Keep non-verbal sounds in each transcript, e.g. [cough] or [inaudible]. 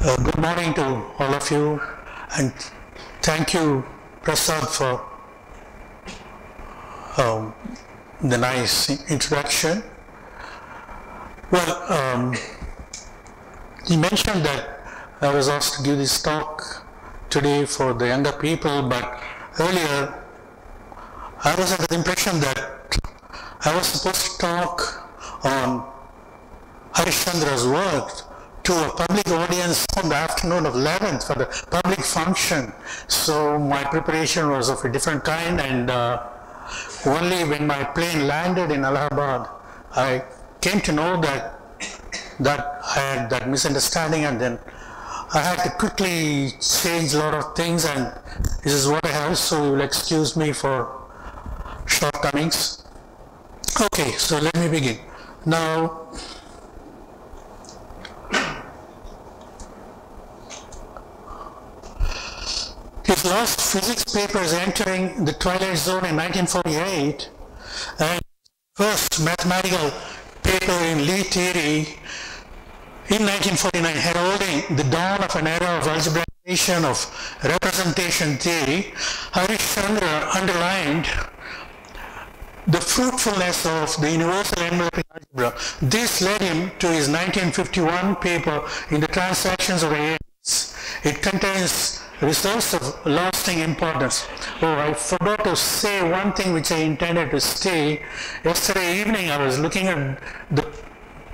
Uh, good morning to all of you, and thank you, Prasad, for um, the nice introduction. Well, um, you mentioned that I was asked to give this talk today for the younger people, but earlier I was under the impression that I was supposed to talk on Harishchandra's work to a public audience on the afternoon of 11th for the public function. So my preparation was of a different kind and uh, only when my plane landed in Allahabad, I came to know that that I had that misunderstanding and then I had to quickly change a lot of things and this is what I have so you will excuse me for shortcomings. Okay, so let me begin. Now, his last physics paper is entering the twilight zone in 1948 and first mathematical paper in Lie theory in 1949 heralding the dawn of an era of algebraization of representation theory, Harishchandra underlined the fruitfulness of the universal enveloping algebra. This led him to his 1951 paper in the transactions of AMS. It contains results of lasting importance. Oh, I forgot to say one thing which I intended to say. Yesterday evening I was looking at the,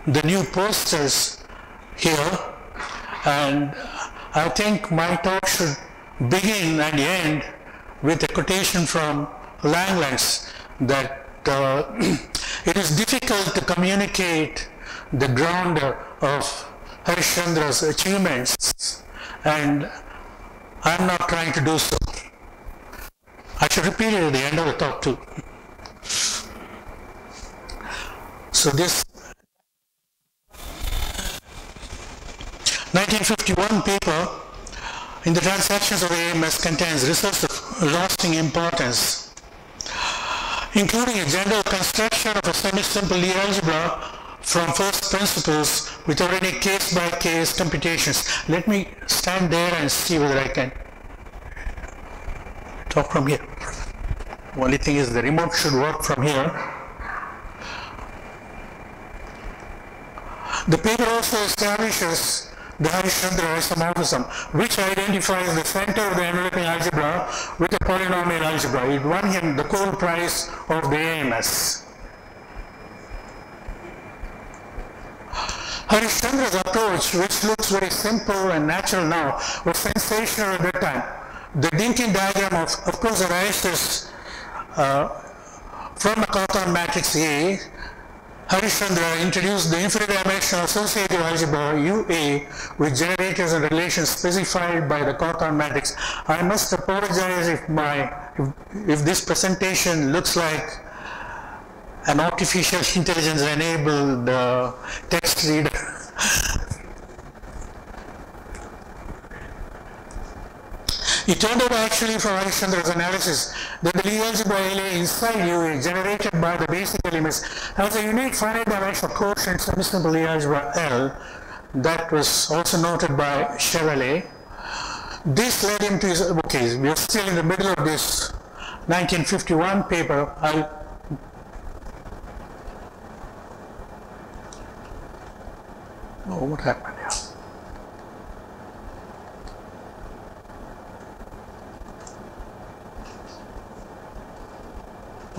the new posters here and I think my talk should begin and end with a quotation from Langlands that uh, [clears throat] it is difficult to communicate the ground of Harishchandra's achievements and I'm not trying to do so. I should repeat it at the end of the talk too. So this 1951 paper in the transactions of AMS contains results of lasting importance, including a general construction of a semi-simple Lie algebra from first principles without any case-by-case computations. Let me stand there and see whether I can talk from here. Only thing is the remote should work from here. The paper also establishes the Harishchandra isomorphism, which identifies the center of the enveloping algebra with a polynomial algebra. It won him the Cole Prize of the AMS. Harishchandra's approach, which looks very simple and natural now, was sensational at that time. The Dynkin diagram, of, of course, arises uh, from a Cartan matrix A. Harishchandra introduced the infinite dimensional associative algebra UA with generators and relations specified by the Cartan matrix. I must apologize if my if, if this presentation looks like an artificial intelligence enabled uh, text reader. It turned out actually from Harishchandra's analysis that the Lie algebra LA inside U is generated by the basic elements has a unique finite dimensional quotient semi-simple Lie algebra L that was also noted by Chevalley. This led him to his, okay, we are still in the middle of this 1951 paper. I'll Oh, what happened here?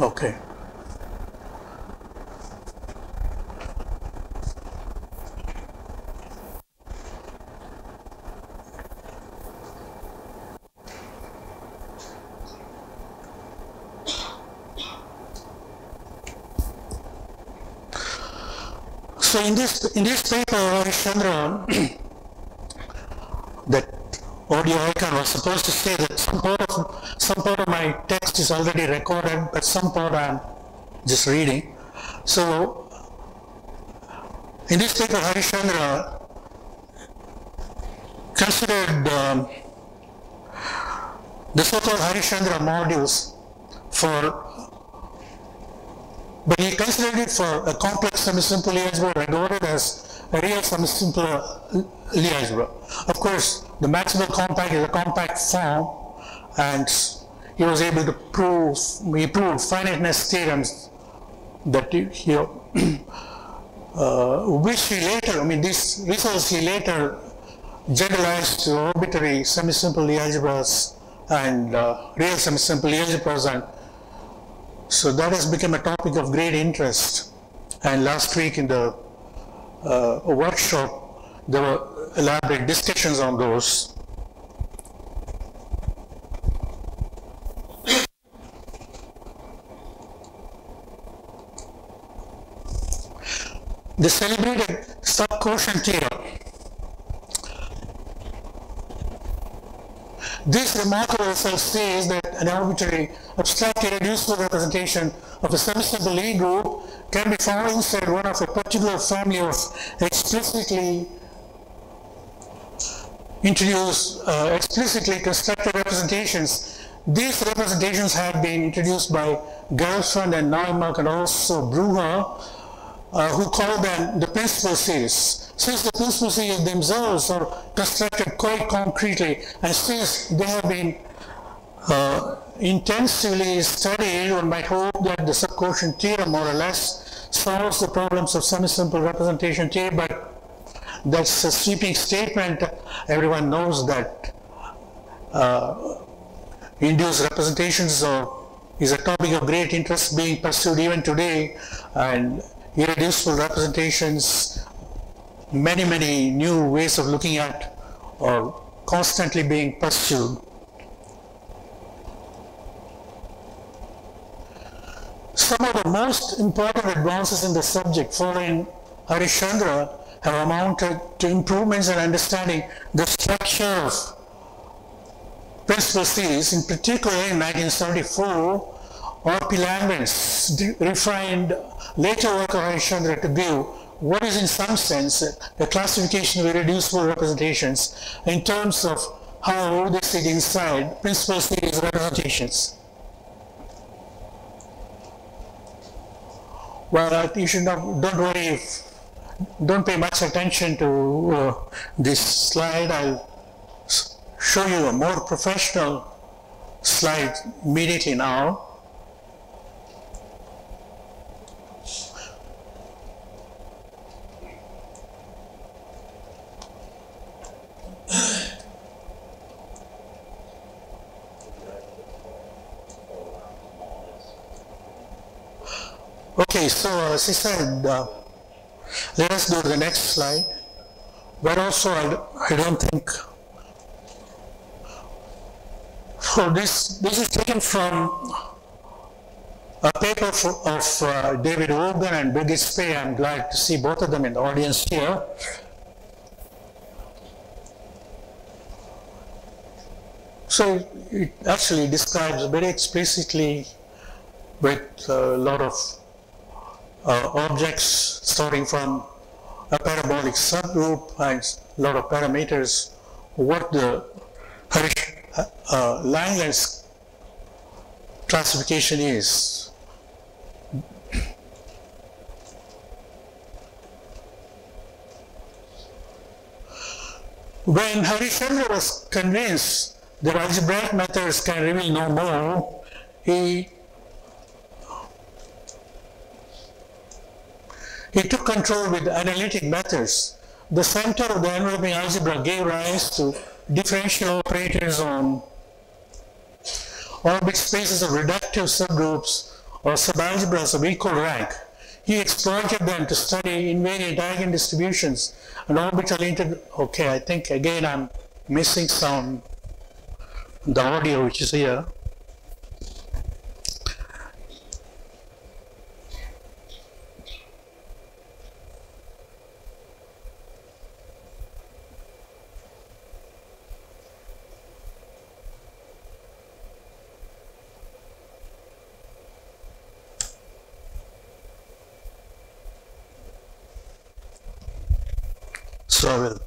Okay. So in this in this paper, Harishchandra, [clears throat] that audio icon was supposed to say that some part of some part of my text is already recorded, but some part I'm just reading. So in this paper, Harishchandra considered um, the so-called Harishchandra modules for but he considered it for a complex semi-simple algebra regarded as a real semi-simple Lie algebra. Of course, the Maximal compact is a compact form, and he was able to prove, he proved finiteness theorems that he, uh, [clears throat] which he later, I mean, these results he later generalized to arbitrary semi-simple Lie algebras and uh, real semi-simple Lie algebras and so that has become a topic of great interest. And last week in the uh, workshop, there were elaborate discussions on those. The celebrated subquotient theorem. This remarkable result says that an arbitrary abstract irreducible representation of a semi-simple Lie group can be found inside one of a particular family of explicitly introduced, uh, explicitly constructed representations. These representations have been introduced by Gelfand and Naimark and also Bruhat, uh, who call them the principal series. Since the principal series themselves are constructed quite concretely, and since they have been uh, intensively studied, one might hope that the subquotient theorem more or less solves the problems of semi-simple representation theory, but that's a sweeping statement. Everyone knows that uh, induced representations is a topic of great interest being pursued even today, and irreducible representations, many, many new ways of looking at are constantly being pursued. Some of the most important advances in the subject following Harishchandra have amounted to improvements in understanding the structure of principal series, in particular in 1974, R.P. Refined later work of Harishchandra to give what is in some sense the classification of irreducible representations in terms of how they sit inside principal series representations. Well, you should not, don't worry if, don't pay much attention to uh, this slide. I'll show you a more professional slide immediately now. Okay, so as I said, uh, let us go to the next slide. But also, I, I don't think. So this this is taken from a paper for, of uh, David Vogan and Birgit Speh. I'm glad to see both of them in the audience here. So it actually describes very explicitly with a lot of uh, objects starting from a parabolic subgroup and a lot of parameters what the uh, Langlands classification is. When Harishchandra was convinced that algebraic methods can reveal no more, he He took control with analytic methods. The center of the enveloping algebra gave rise to differential operators on orbit spaces of reductive subgroups or subalgebras of equal rank. He exploited them to study invariant eigendistributions and orbital integral. Okay, I think again I'm missing some the audio which is here. So I will.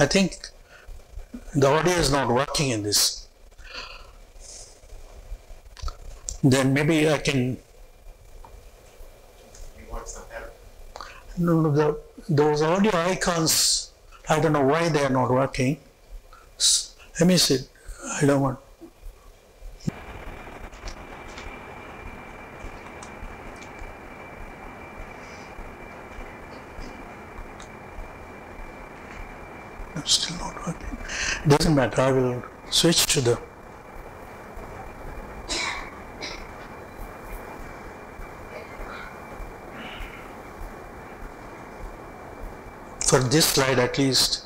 I think the audio is not working in this. Then maybe I can. No, the, those audio icons, I don't know why they are not working. Let me see. I don't want. still not working. Doesn't I will switch to the for this slide at least.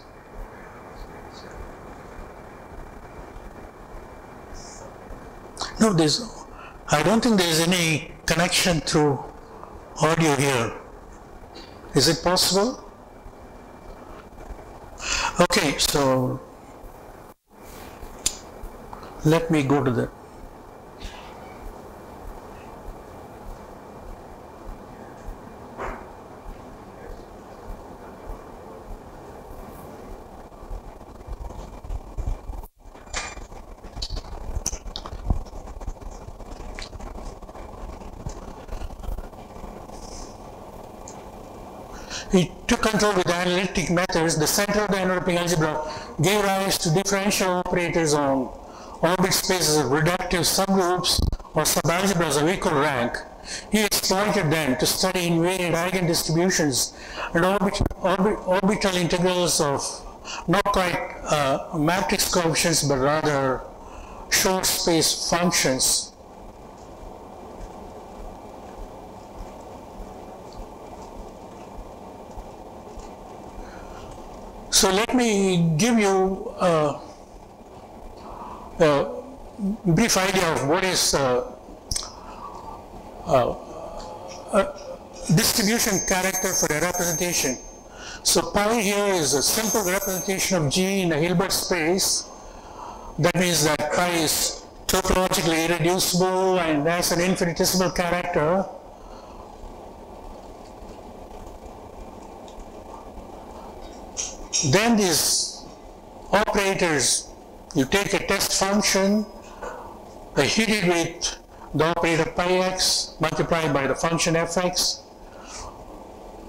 No, there's, I don't think there's any connection through audio here. Is it possible? Okay, so let me go to the He took control with analytic methods. The center of the enveloping algebra gave rise to differential operators on orbit spaces of reductive subgroups or subalgebras of equal rank. He exploited them to study invariant eigendistributions and orbit, orbit, orbital integrals of not quite uh, matrix coefficients but rather Schwartz space functions. So let me give you a, a brief idea of what is uh, uh, distribution character for a representation. So pi here is a simple representation of G in a Hilbert space. That means that pi is topologically irreducible and has an infinitesimal character. Then these operators, you take a test function, I hit it with the operator pi x multiplied by the function fx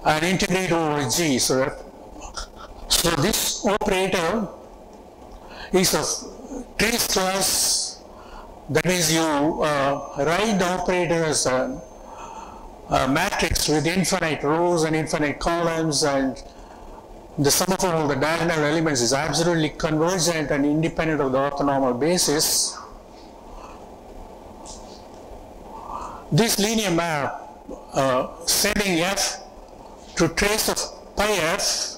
and integrate over g. So, that, so this operator is of trace class, that means you uh, write the operator as a, a matrix with infinite rows and infinite columns and the sum of all the diagonal elements is absolutely convergent and independent of the orthonormal basis. This linear map uh, setting f to trace of pi f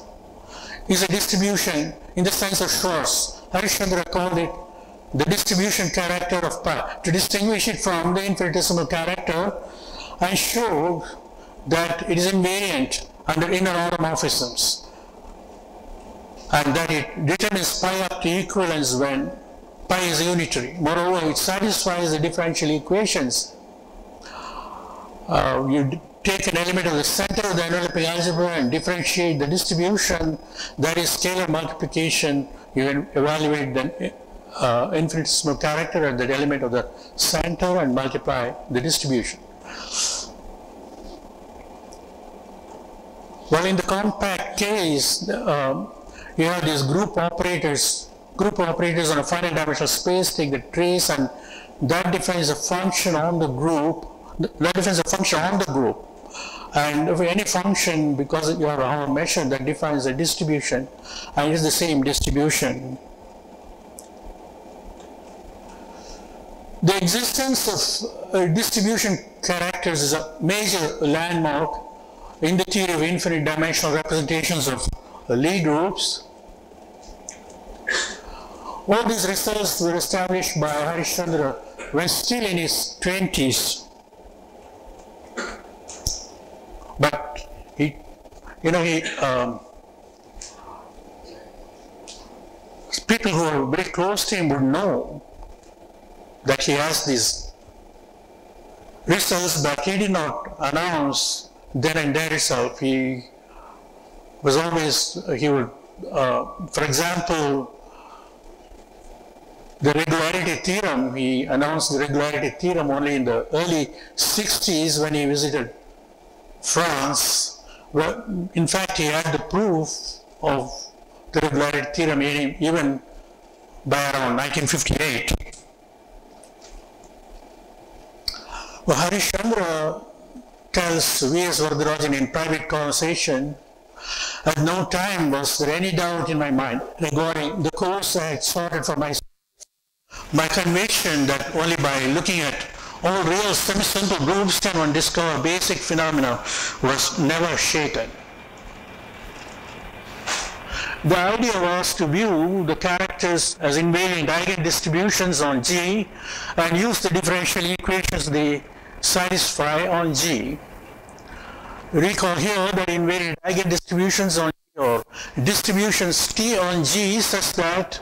is a distribution in the sense of Schwartz. Harishchandra called it the distribution character of pi to distinguish it from the infinitesimal character and showed that it is invariant under inner automorphisms and that it determines pi up to equivalence when pi is unitary. Moreover, it satisfies the differential equations. Uh, you take an element of the center of the enveloping algebra and differentiate the distribution, that is scalar multiplication, you can evaluate the uh, infinitesimal character at the element of the center and multiply the distribution. Well, in the compact case, um, you have these group operators, group operators on a finite dimensional space take the trace and that defines a function on the group, that defines a function on the group. And if any function, because you have a measure that defines a distribution, and it's the same distribution. The existence of uh, distribution characters is a major landmark in the theory of infinite dimensional representations of uh, Lie groups. All these results were established by Harishchandra when still in his 20s. But he, you know, he, um, people who are very close to him would know that he has these results, but he did not announce then and there itself. He was always, he would, uh, for example, the regularity theorem. He announced the regularity theorem only in the early 60s when he visited France. Well, in fact, he had the proof of the regularity theorem even by around 1958. Well, Harish Chandra tells V.S. Varadarajan in private conversation, at no time was there any doubt in my mind regarding the course I had started for myself. My conviction that only by looking at all real semi-simple groups can one discover basic phenomena was never shaken. The idea was to view the characters as invariant eigendistributions on G and use the differential equations they satisfy on G. Recall here that invariant eigendistributions on G or distributions T on G such that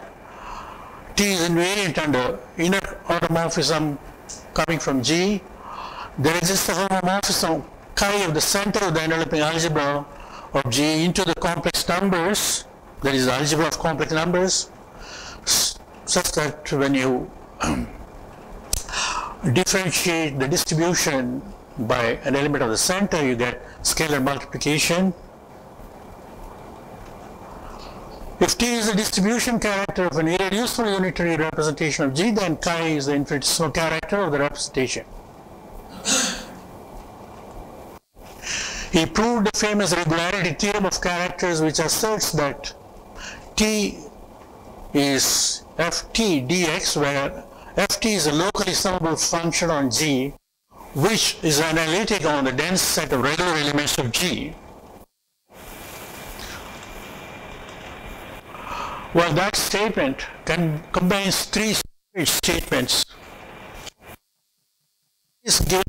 T is invariant under inner automorphism coming from G. There exists a homomorphism chi of the center of the enveloping algebra of G into the complex numbers, that is the algebra of complex numbers, such that when you um, [clears throat] differentiate the distribution by an element of the center, you get scalar multiplication. If T is the distribution character of an irreducible unitary representation of G, then chi is the infinitesimal character of the representation. He proved the famous regularity theorem of characters which asserts that T is ft dx where ft is a locally summable function on G which is analytic on the dense set of regular elements of G. Well, that statement can combines three statements. Is given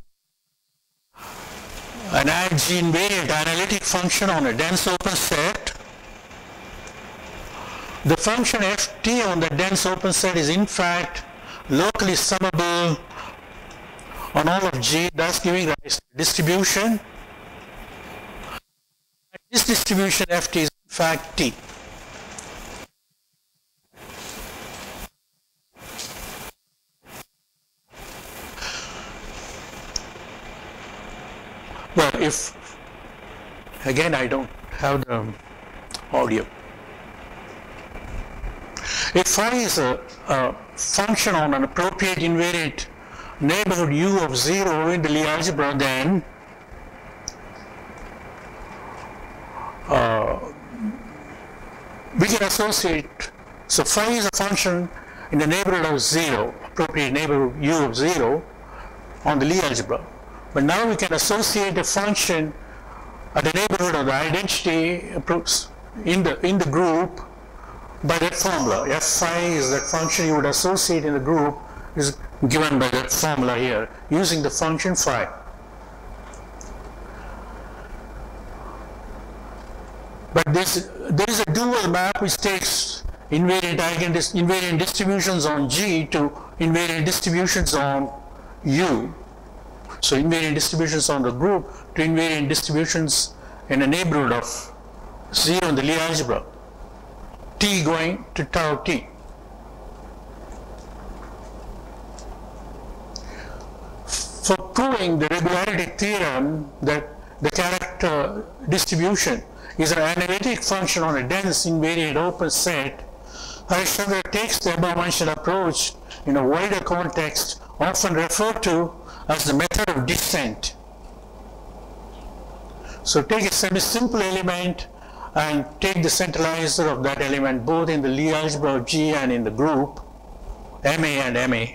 an G invariant analytic function on a dense open set. The function ft on the dense open set is in fact locally summable on all of G, thus giving rise to distribution. This distribution Ft is in fact T. Well, if, again, I don't have the audio. If phi is a, a function on an appropriate invariant neighborhood u of 0 in the Lie algebra, then uh, we can associate, so phi is a function in the neighborhood of 0, appropriate neighborhood u of 0 on the Lie algebra. But now we can associate a function at the neighborhood of the identity in the, in the group by that formula. F phi is that function you would associate in the group is given by that formula here using the function phi. But this, there is a dual map which takes invariant eigendis, invariant distributions on G to invariant distributions on U. So invariant distributions on the group to invariant distributions in a neighborhood of 0 in the Lie algebra. T going to tau T. For proving the regularity theorem that the character distribution is an analytic function on a dense invariant open set, Harish Chandra takes the above mentioned approach in a wider context often referred to as the method of descent. So take a semi-simple element and take the centralizer of that element both in the Lie algebra of G and in the group MA and MA.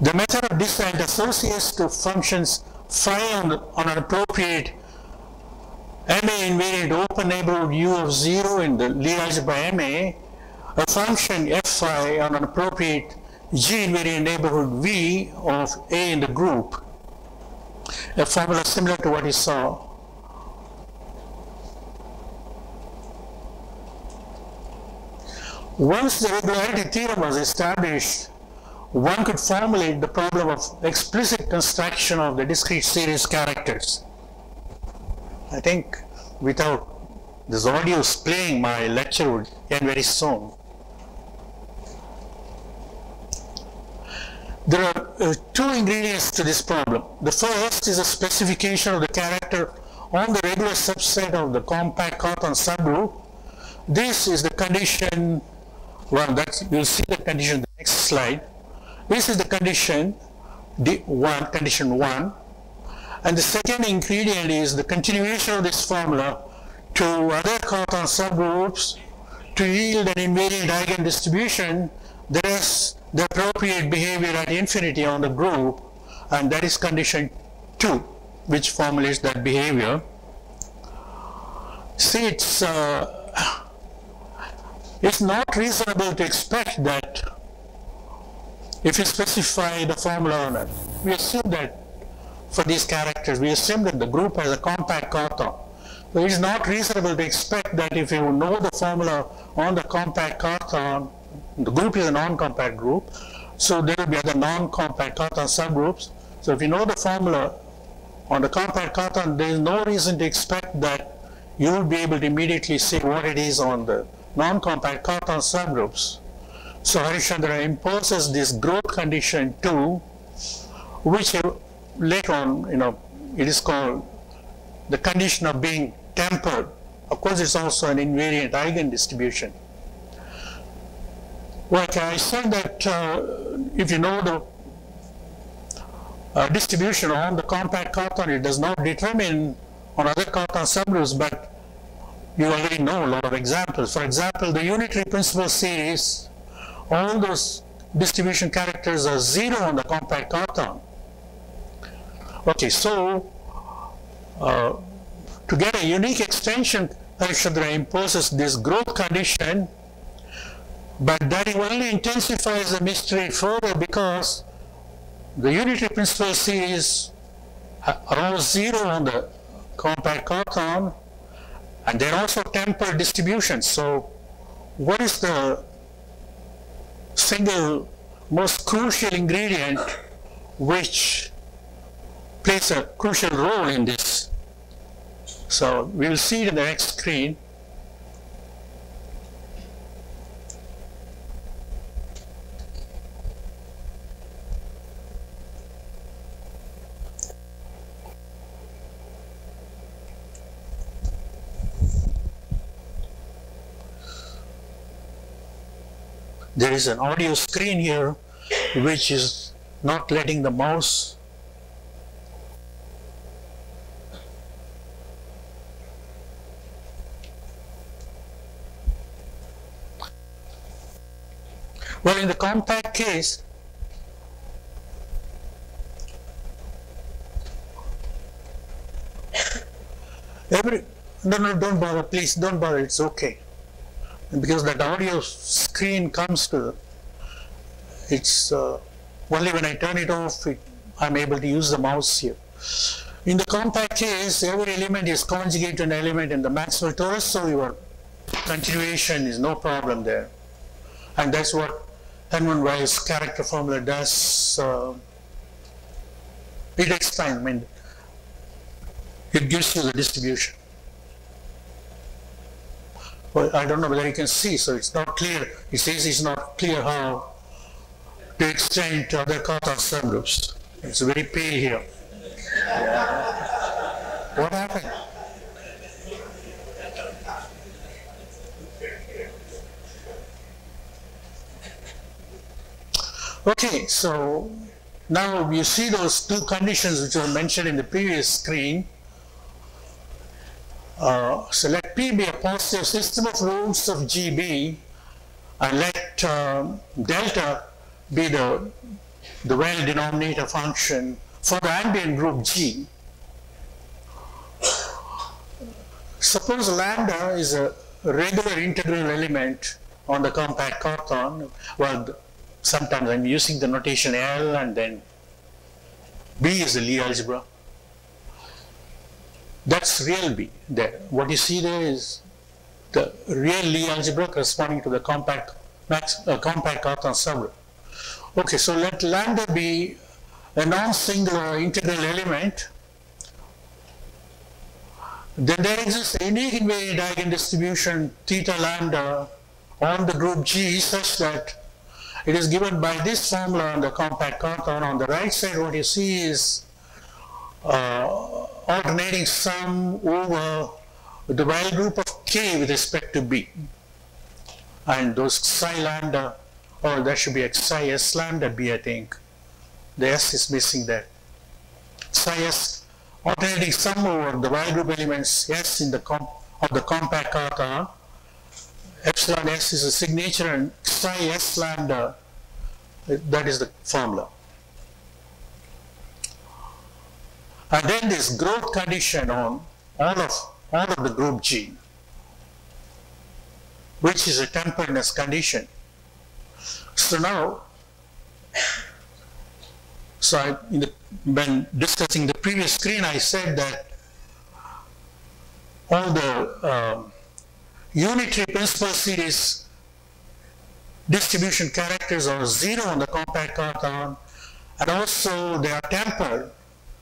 The method of descent associates to functions phi on, an appropriate MA invariant open neighborhood U of 0 in the Lie algebra MA, a function f phi on an appropriate G invariant neighborhood V of A in the group. A formula similar to what you saw. Once the regularity theorem was established, one could formulate the problem of explicit construction of the discrete series characters. I think without this audio playing, my lecture would end very soon. There are uh, two ingredients to this problem. The first is a specification of the character on the regular subset of the compact Cartan subgroup. This is the condition one. That's you'll see the condition in the next slide. This is the condition D1, condition one. And the second ingredient is the continuation of this formula to other Cartan subgroups to yield an invariant eigendistribution that is the appropriate behavior at infinity on the group and that is condition 2 which formulates that behavior. See it's, uh, it's not reasonable to expect that if you specify the formula on it, we assume that for these characters, we assume that the group has a compact Cartan. So it is not reasonable to expect that if you know the formula on the compact Cartan, the group is a non-compact group, so there will be other non-compact Cartan subgroups. So if you know the formula on the compact Cartan, there is no reason to expect that you will be able to immediately see what it is on the non-compact Cartan subgroups. So Harishchandra imposes this growth condition too, which later on, you know, it is called the condition of being tempered. Of course, it's also an invariant eigendistribution. Like I said that uh, if you know the uh, distribution on the compact Cartan, it does not determine on other Cartan subgroups, but you already know a lot of examples. For example, the unitary principal series, all those distribution characters are zero on the compact Cartan. Okay, so uh, to get a unique extension, Harishchandra imposes this growth condition but that only intensifies the mystery further because the unitary principal series uh, around zero on the compact Cartan and they're also tempered distributions. So what is the single most crucial ingredient which plays a crucial role in this? So we will see it in the next screen. There is an audio screen here which is not letting the mouse well in the compact case every no no don't bother please don't bother it's okay because that audio screen comes to it's uh, only when I turn it off it, I'm able to use the mouse here. In the compact case, every element is conjugate to an element in the maximal torus, so your continuation is no problem there. And that's what Hermann Weyl's character formula does. Uh, it explains, I mean, it gives you the distribution. I don't know whether you can see, so it's not clear. It says it's not clear how to extend to other Cartan subgroups. It's very pale here. what happened? Okay, so now you see those two conditions which were mentioned in the previous screen. Uh, so let P be a positive system of roots of GB and let uh, delta be the, the Weyl denominator function for the ambient group G. Suppose lambda is a regular integral element on the compact Cartan. Well, sometimes I'm using the notation L and then B is the Lie algebra. That's real B there. What you see there is the real Lie algebra corresponding to the compact max, uh, compact Cartan subgroup. Okay, so let lambda be a non-singular integral element. Then there exists a unique invariant eigendistribution theta lambda on the group G such that it is given by this formula on the compact Cartan. On the right side, what you see is Uh, alternating sum over the Weyl group of k with respect to b. And those psi lambda, or that should be psi s lambda b, I think. The s is missing there. Psi s alternating sum over the Weyl group elements s in the comp of the compact Cartan. Epsilon s is a signature and psi s lambda, that is the formula. And then this growth condition on all of all of the group G, which is a temperedness condition. So now, so I, the, when discussing the previous screen, I said that all the uh, unitary principal series distribution characters are zero on the compact Cartan and also they are tempered.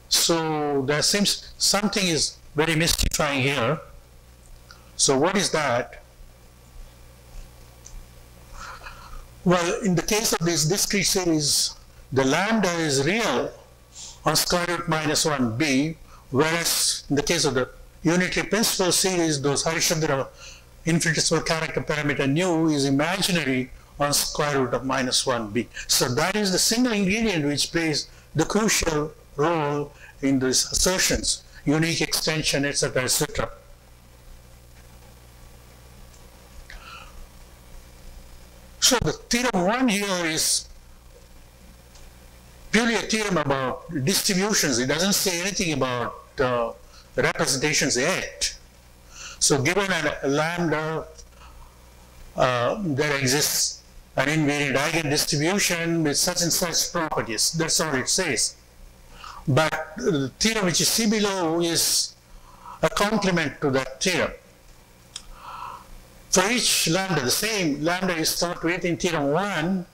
So there seems something is very mystifying here. So what is that? Well, in the case of this discrete series, the lambda is real on square root minus 1b, whereas in the case of the unitary principal series, those Harishchandra infinitesimal character parameter nu is imaginary on square root of minus 1b. So that is the single ingredient which plays the crucial role in these assertions, unique extension, etc., etc. So the theorem 1 here is purely a theorem about distributions. It doesn't say anything about uh, representations yet. So given a lambda, uh, there exists an invariant eigendistribution with such and such properties. That's all it says. But the theorem which you see below is a complement to that theorem. For each lambda, the same lambda is thought with in theorem 1,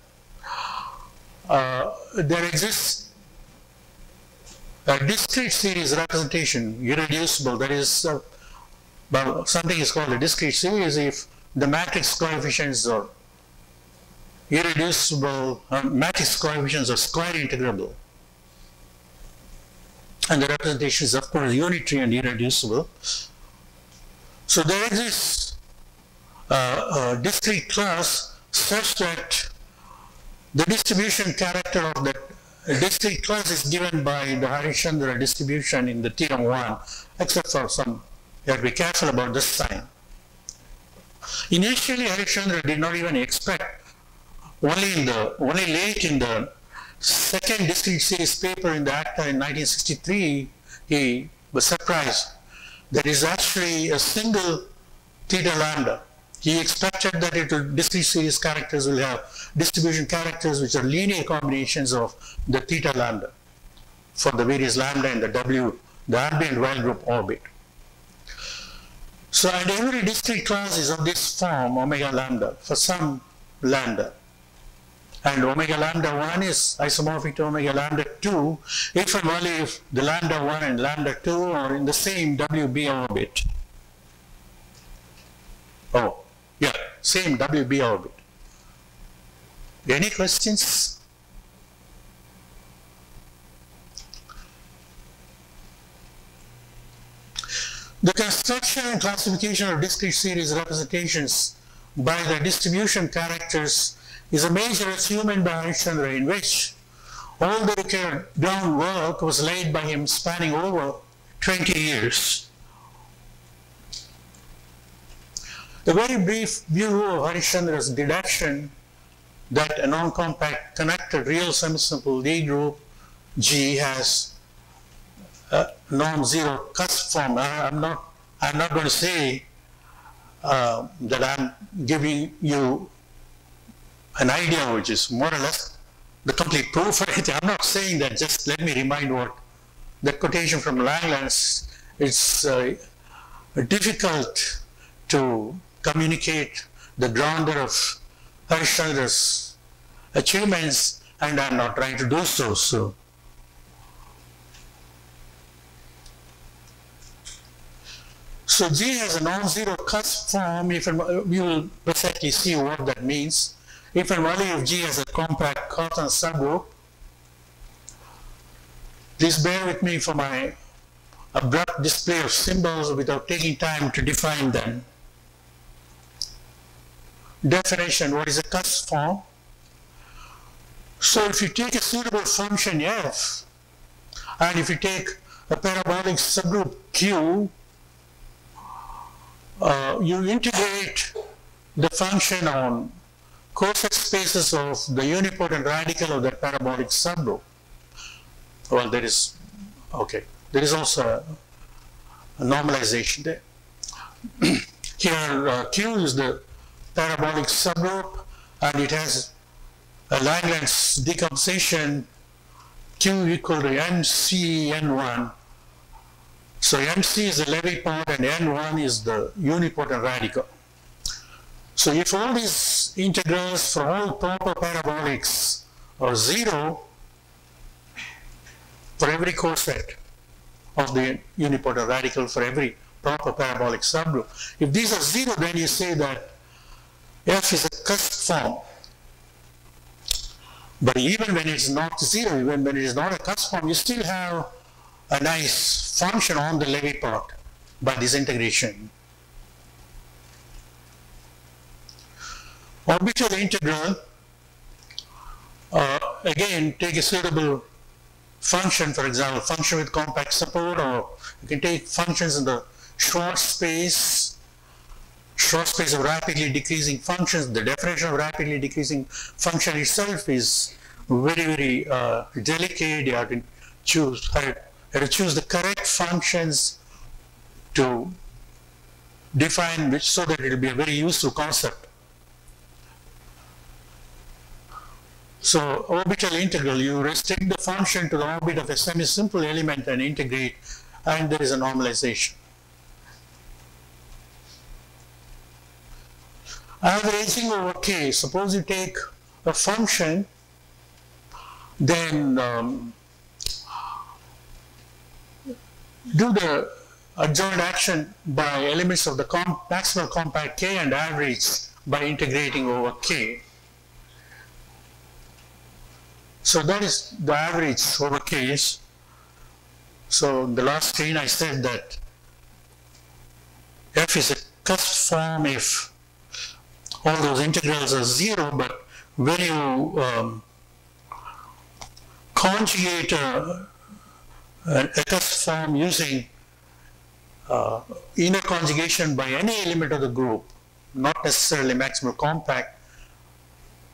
uh, there exists a discrete series representation, irreducible, that is, uh, well, something is called a discrete series if the matrix coefficients are irreducible, uh, matrix coefficients are square integrable. And the representation is of course unitary and irreducible. So there exists a uh, uh, discrete class such that the distribution character of that discrete class is given by the Harishchandra distribution in the theorem 1, except for some, you have to be careful about this sign. Initially, Harishchandra did not even expect only in the only late in the second discrete series paper in the ACTA in 1963, he was surprised that is actually a single theta lambda. He expected that it will, discrete series characters will have distribution characters which are linear combinations of the theta lambda for the various lambda in the W, the ambient Weyl group orbit. So and every discrete class is of this form, omega lambda, for some lambda and omega lambda 1 is isomorphic to omega lambda 2 if and only if the lambda 1 and lambda 2 are in the same WB orbit. Oh, yeah, same WB orbit. Any questions? The construction and classification of discrete series representations by the distribution characters is a major achievement by Harishchandra in which all the required groundwork was laid by him spanning over 20 years. A very brief view of Harishchandra's deduction that a non-compact connected real semisimple Lie group G has a non-zero cusp form. I, am not, I'm not going to say uh, that I'm giving you an idea which is more or less the complete proof [laughs] for it. I'm not saying that, just let me remind what the quotation from Langlands, it's uh, difficult to communicate the grandeur of Harishchandra's achievements and I'm not trying to do so. so. So G has a non-zero cusp form, if you will precisely see what that means if and only if G has a compact Cartan subgroup, please bear with me for my abrupt display of symbols without taking time to define them. Definition, what is a cusp form? So if you take a suitable function f, and if you take a parabolic subgroup Q, uh, you integrate the function on coset spaces of the unipotent radical of that parabolic subgroup. Well, there is, okay, there is also a, a normalization there. [clears throat] Here, uh, Q is the parabolic subgroup, and it has a Langlands decomposition Q equal to NC N1. So NC is the Levi part and N1 is the unipotent radical. So if all these integrals for all proper parabolics are zero for every coset of the unipotent radical for every proper parabolic subgroup, if these are zero, then you say that F is a cusp form. But even when it's not zero, even when it is not a cusp form, you still have a nice function on the Levi part by this integration. Orbital integral, uh, again, take a suitable function, for example, function with compact support, or you can take functions in the Schwartz space, Schwartz space of rapidly decreasing functions. The definition of rapidly decreasing function itself is very, very uh, delicate. You have to choose, have to choose the correct functions to define which so that it will be a very useful concept. So orbital integral, you restrict the function to the orbit of a semi-simple element and integrate, and there is a normalization. Averaging over k, suppose you take a function, then um, do the adjoint action by elements of the comp maximal compact k and average by integrating over k. So that is the average over case. So the last screen I said that f is a cusp form if all those integrals are zero, but when you um, conjugate a, a, a cusp form using uh, inner conjugation by any element of the group, not necessarily maximal compact,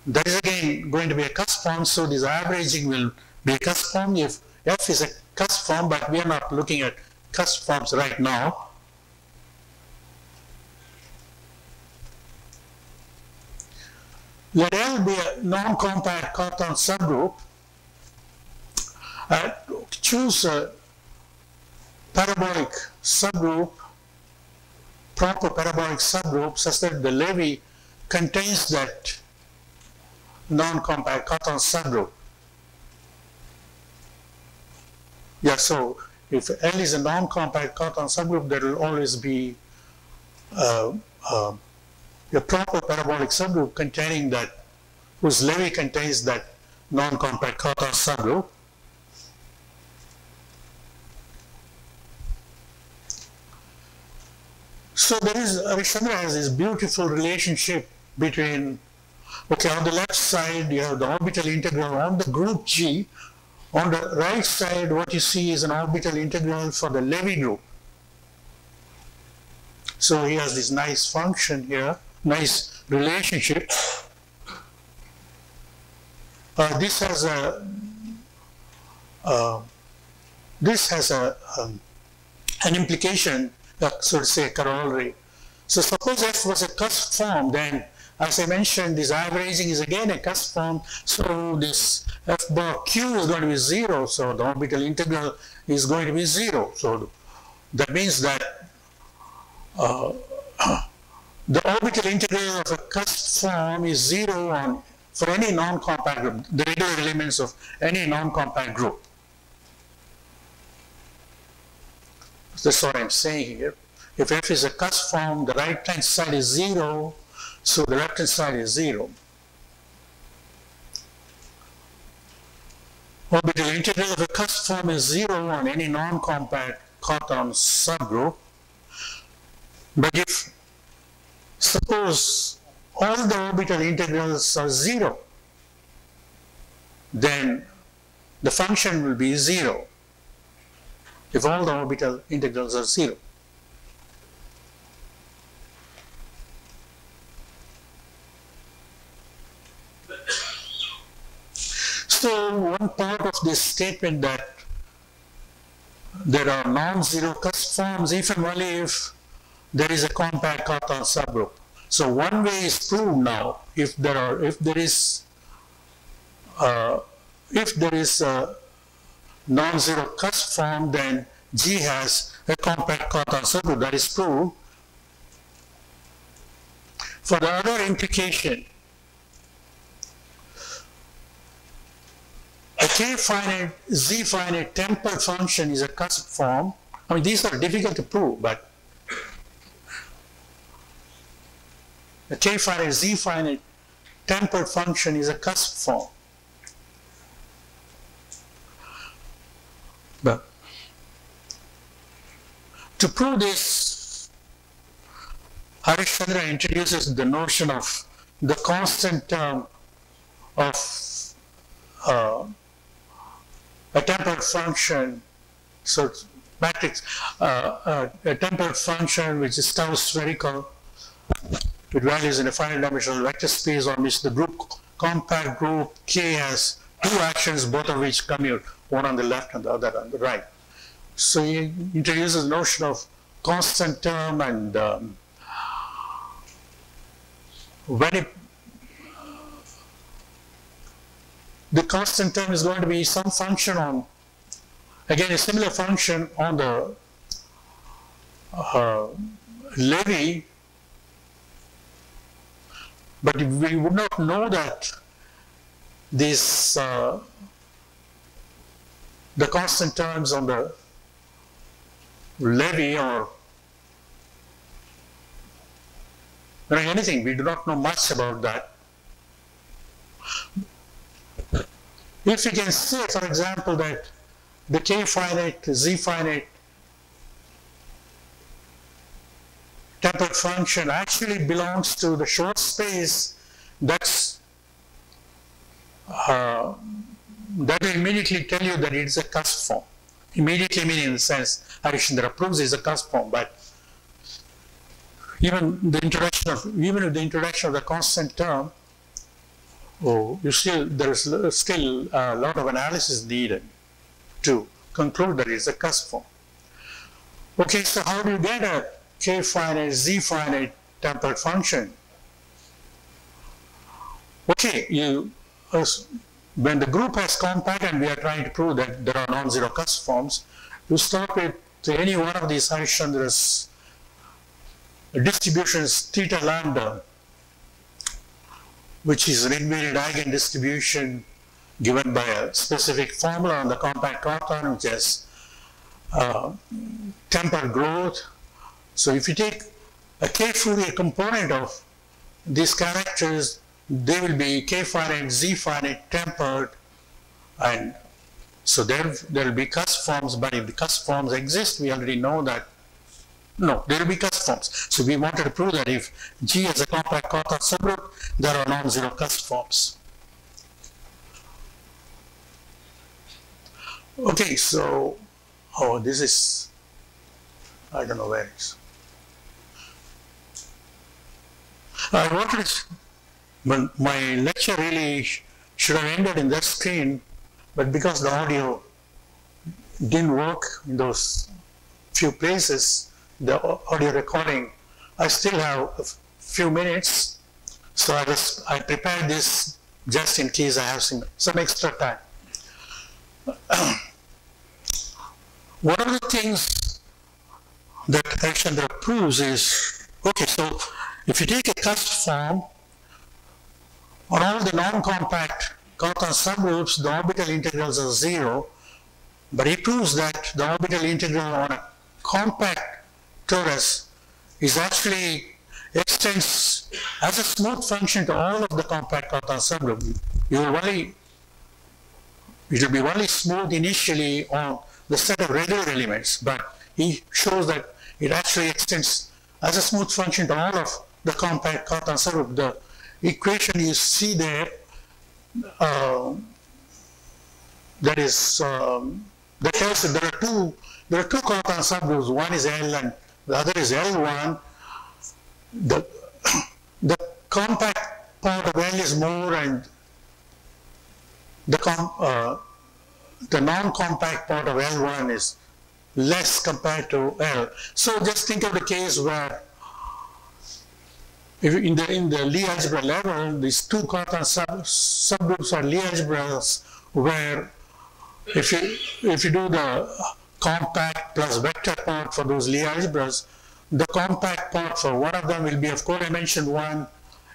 that is again going to be a cusp form, so this averaging will be a cusp form if f is a cusp form, but we are not looking at cusp forms right now. Let L be a non-compact Cartan subgroup. Uh, choose a parabolic subgroup, proper parabolic subgroup, such that the Levi contains that non-compact Cartan subgroup. Yeah, so if L is a non-compact Cartan subgroup, there will always be uh, uh, a proper parabolic subgroup containing that, whose Levi contains that non-compact Cartan subgroup. So there is, Harishchandra has this beautiful relationship between Okay, on the left side, you have the orbital integral on the group G. On the right side, what you see is an orbital integral for the Levi group. So he has this nice function here, nice relationship. Uh, this has a uh, this has a um, an implication, uh, so to say, corollary. So suppose f was a cusp form, then as I mentioned, this averaging is again a cusp form, so this f bar q is going to be 0, so the orbital integral is going to be 0. So that means that uh, [clears throat] the orbital integral of a cusp form is 0 on for any non-compact group, the regular elements of any non-compact group. That's what I'm saying here. If f is a cusp form, the right hand side is 0, so the left hand side is 0. Orbital integral of the cusp form is 0 on any non-compact Cartan subgroup. But if suppose all the orbital integrals are 0, then the function will be 0 if all the orbital integrals are 0. still one part of this statement that there are non-zero forms even only if there is a compact Cartan subgroup. So one way is proved now if there are if there is uh, if there is a non-zero cusp form then G has a compact Cartan subgroup that is proved. For the other implication A K finite, Z finite tempered function is a cusp form. I mean, these are difficult to prove, but a K finite, Z finite tempered function is a cusp form. But to prove this, Harishchandra introduces the notion of the constant term of uh, a tempered function, so matrix, uh, uh, a tempered function which is tau spherical with values in a finite dimensional vector space on which the group compact group K has two actions, both of which commute, one on the left and the other on the right. So he introduces the notion of constant term and um, when it the constant term is going to be some function on, again, a similar function on the uh, Levi, but we would not know that this, uh, the constant terms on the Levi or anything, we do not know much about that. If you can say, for example, that the k finite, z finite tempered function actually belongs to the Schwartz space that's uh, that will immediately tell you that it is a cusp form. Immediately meaning in the sense Harishchandra proves is a cusp form, but even the introduction of even with the introduction of the constant term, oh, you still there is still a lot of analysis needed to conclude that it's a cusp form. Okay, so how do you get a k finite, z finite tempered function? Okay, you when the group has compact and we are trying to prove that there are non-zero cusp forms, you start with any one of these Harishchandra's distributions theta lambda which is an invariant eigendistribution given by a specific formula on the compact Cartan, which has uh, tempered growth. So if you take a k-Fourier component of these characters, they will be k-finite, z-finite, tempered, and so there, there will be cusp forms, but if the cusp forms exist, we already know that no, there will be cusp forms. So we wanted to prove that if G is a compact Cartan subgroup, there are non-zero cusp forms. Okay, so, oh, this is, I don't know where it is. I wanted to, but my lecture really should have ended in that screen, but because the audio didn't work in those few places, the audio recording. I still have a few minutes, so I just I prepared this just in case I have some, some extra time. [clears throat] One of the things that Harishchandra proves is, okay, so if you take a cusp form on all the non-compact Cartan subgroups, the orbital integrals are zero, but he proves that the orbital integral on a compact torus is actually extends as a smooth function to all of the compact Cartan subgroup. You will only it will be only smooth initially on the set of regular elements, but he shows that it actually extends as a smooth function to all of the compact Cartan subgroup. The equation you see there, uh, that is, um, that tells that there are two, there are two Cartan subgroups. One is L and the other is L1. The, the compact part of L is more and the, com, uh, the non-compact part of L1 is less compared to L. So just think of the case where if in the in the Lie algebra level, these two Cartan sub, subgroups are Lie algebras where if you if you do the compact plus vector part for those Lie algebras, the compact part for one of them will be of codimension one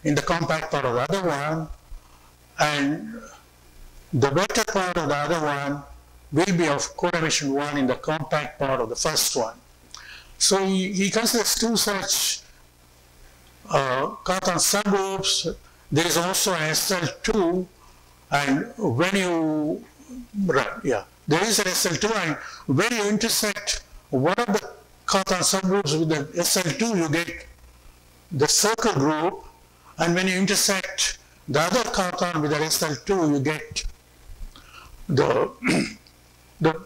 in the compact part of the other one, and the vector part of the other one will be of codimension one in the compact part of the first one. So he, he considers two such uh, Cartan subgroups. There is also an SL2, and when you, right, yeah, there is an SL2, and when you intersect one of the Cartan subgroups with the SL2, you get the circle group, and when you intersect the other Cartan with the SL2, you get the [clears throat] the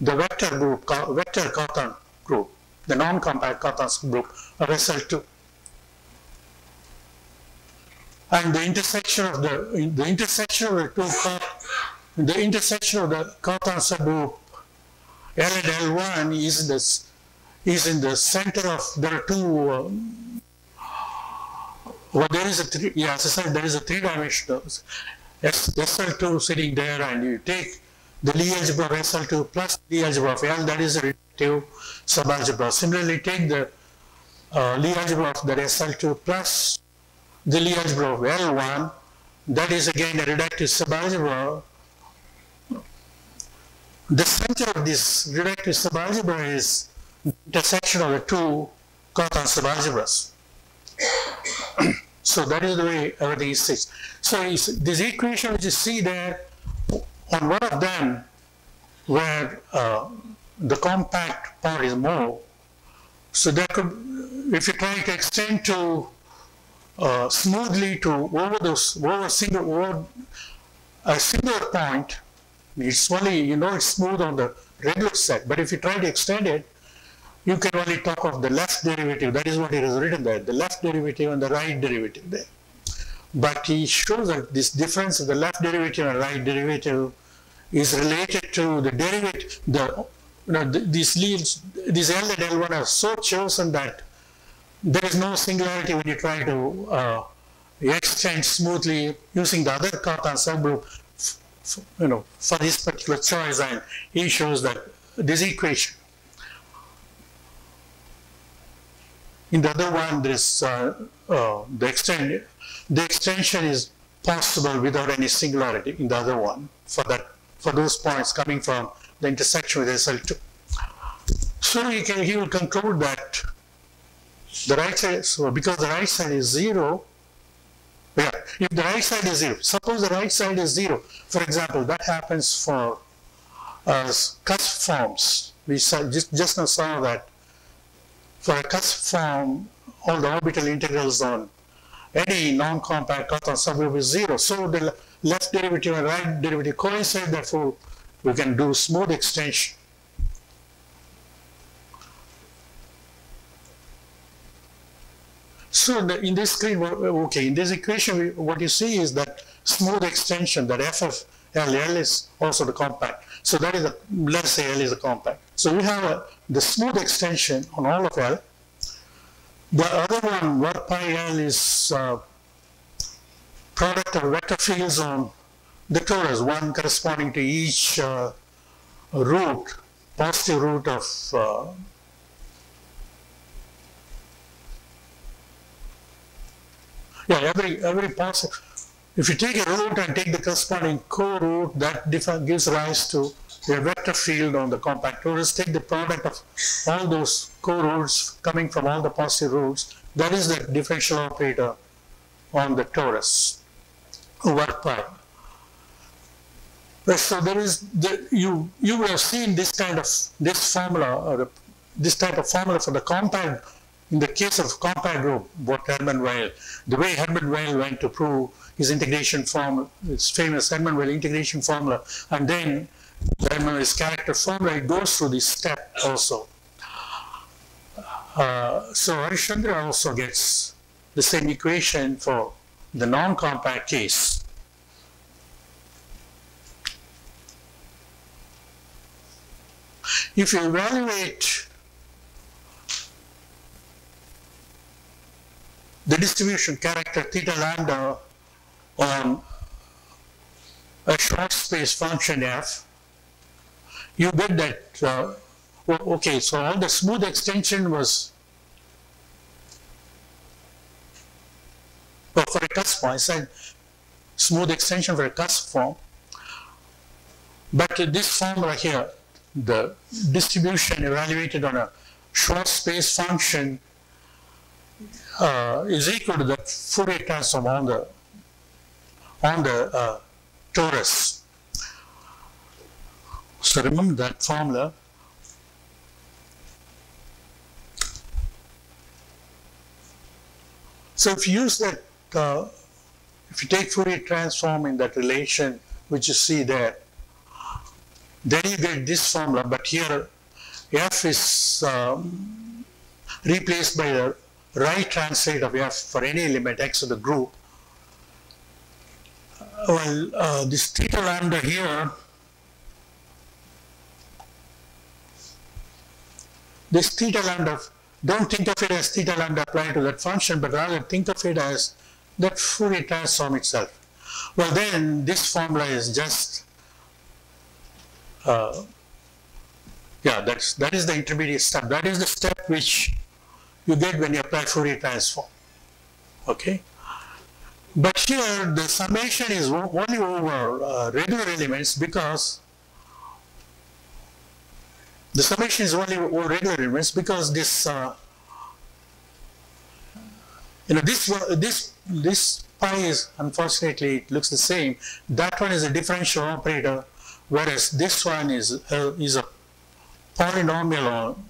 the vector group, vector Cartan group, the non-compact Cartan group of SL2. And the intersection of the the intersection of the two the intersection of the L and L1 is this is in the center of there are two um, well there is a three yeah said there is a three dimensional SL2 sitting there and you take the Lie algebra of SL2 plus Lie algebra of L, that is a reductive subalgebra. Similarly, take the uh, Lie algebra of the SL2 plus the Lie algebra of L1, that is again a reductive subalgebra. The center of this reductive subalgebra is the intersection of the two Cartan subalgebras. [clears throat] so that is the way everything is. So this equation which you see there on one of them, where uh, the compact part is more, so there could, if you try to extend to uh, smoothly to over those over single over a single point, it's only you know it's smooth on the regular set, but if you try to extend it, you can only talk of the left derivative. That is what it is written there, the left derivative and the right derivative there. But he shows that this difference of the left derivative and right derivative is related to the derivative, the, you know, the, these leaves, these L and L1 are so chosen that there is no singularity when you try to uh, extend smoothly using the other Cartan subgroup, you know, for this particular choice, and he shows that this equation. In the other one, there is uh, uh, the extend the extension is possible without any singularity in the other one for that for those points coming from the intersection with SL2. So he, can, he will conclude that the right side, so because the right side is zero, yeah, if the right side is zero, suppose the right side is zero, for example, that happens for uh, cusp forms. We saw, just, just now saw that for a cusp form, all the orbital integrals on any non-compact Cartan subgroup is zero. So the left derivative and right derivative coincide, therefore we can do smooth extension. So the, in this screen, okay, in this equation, what you see is that smooth extension, that f of L, is also the compact. So that is a, let's say L is a compact. So we have a, the smooth extension on all of L, the other one, what pi L is uh, product of vector fields on the torus, one corresponding to each uh, root, positive root of uh, yeah, every every positive. If you take a root and take the corresponding co-root, that gives rise to a vector field on the compact torus, take the product of all those co-roots coming from all the positive roots, that is the differential operator on the torus over pi. So there is the, you you have seen this kind of this formula or this type of formula for the compact in the case of compact group what Hermann Weyl the way Hermann Weyl went to prove his integration formula his famous Hermann Weyl integration formula and then Hermann Weyl's character formula it goes through this step also. Uh, so Harishchandra also gets the same equation for the non-compact case. If you evaluate the distribution character theta lambda on a Schwartz space function f, you get that, uh, okay, so all the smooth extension was well, for a cusp form, I said smooth extension for a cusp form, but this form right here, the distribution evaluated on a Schwartz space function uh, is equal to the Fourier transform on the on the uh, torus. So remember that formula. So if you use that, uh, if you take Fourier transform in that relation which you see there, then you get this formula, but here f is um, replaced by the right translate of f for any element x of the group. Well, uh, this theta lambda here, this theta lambda, don't think of it as theta lambda applied to that function, but rather think of it as that Fourier transform itself. Well, then this formula is just uh, yeah, that's, that is the intermediate step. That is the step which you get when you apply Fourier transform. Okay? But here the summation is only over uh, regular elements because the summation is only over regular elements because this uh, you know this this this pi is unfortunately it looks the same that one is a differential operator whereas this one is, uh, is a polynomial on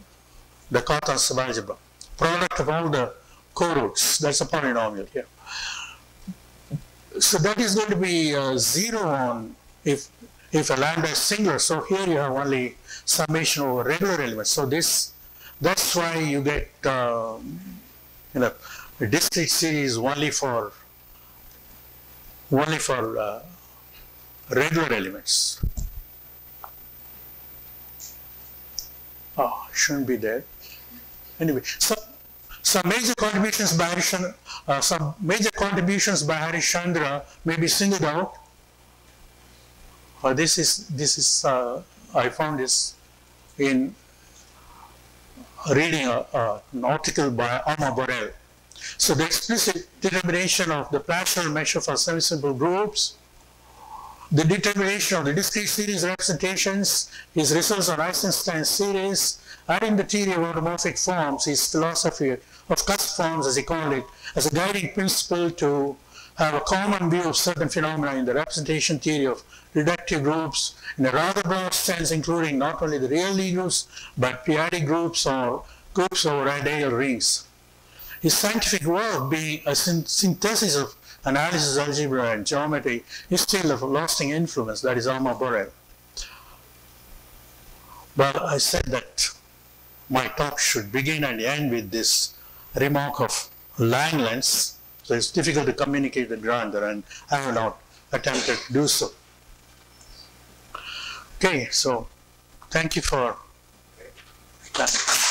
the Cartan subalgebra, product of all the co-roots, that's a polynomial here. So that is going to be uh, zero on if if a lambda is singular. So here you have only summation over regular elements. So this that's why you get uh, you know discrete series only for only for uh, regular elements. Oh, shouldn't be there. Anyway, so some major contributions by Harishchandra, uh, some major contributions by Harishchandra may be singled out. Uh, this is this is uh, I found this in reading a, an article by Armand Borel. So the explicit determination of the Plancherel measure for semi-simple groups the determination of the discrete series representations, his results on Eisenstein series, and in the theory of automorphic forms, his philosophy of cusp forms, as he called it, as a guiding principle to have a common view of certain phenomena in the representation theory of reductive groups in a rather broad sense, including not only the real groups, but p-adic groups or groups over adele rings. His scientific work being a synthesis of analysis algebra and geometry is still of lasting influence, that is Armand Borel. But I said that my talk should begin and end with this remark of Langlands, so it's difficult to communicate the grandeur and I have not attempted to do so. Okay, so thank you for that.